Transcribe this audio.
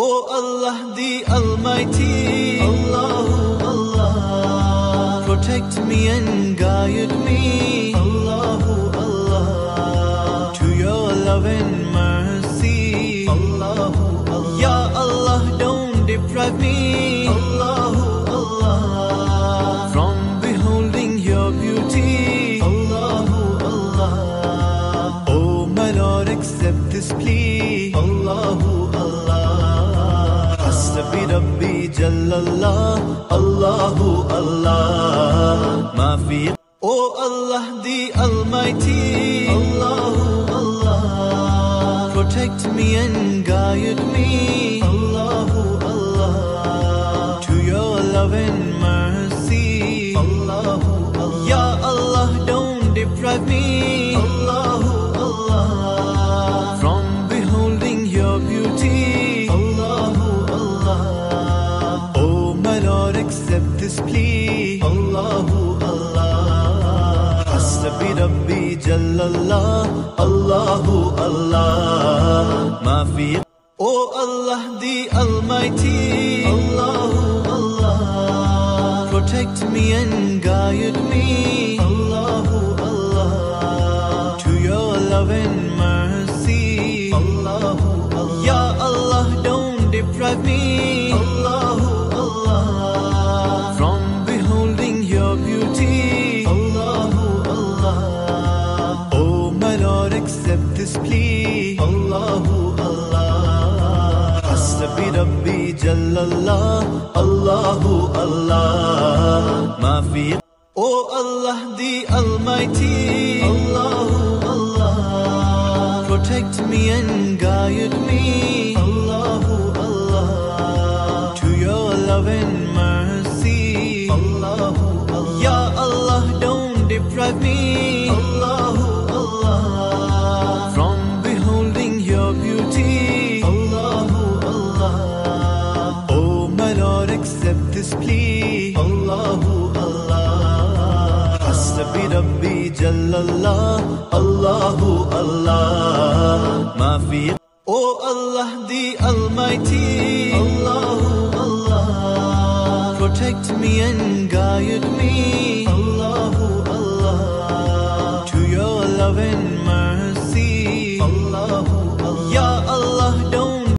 O Allah the Almighty, Allah, Allah, protect me and guide me, Allah, Allah, to your love and mercy, Allah, Allah, Ya Allah, don't deprive me, Allah, Allah, from beholding your beauty, Allah, Allah, Oh my Lord, accept this plea, Allah, Allah. حسبي ربي جل الله الله الله ما في Oh Allah the Almighty Allah Allah protect me and guide me Allah Allah to your love and mercy Allah Allah Ya Allah don't deprive me Allah Allah this plea Allah Allah حسبي ربي جل الله الله الله ما في Oh Allah the Almighty Allah Allah protect me and guide me Allah Allah to your love and accept this plea Allah Allah حسبي ربي جل الله الله الله ما في Oh Allah the Almighty Allah Allah protect me and guide me Allah Allah to your love and mercy plea Allah Allah حسبي ربي جل الله الله الله ما في Oh Allah the Almighty Allah Allah protect me and guide me Allah Allah to your love and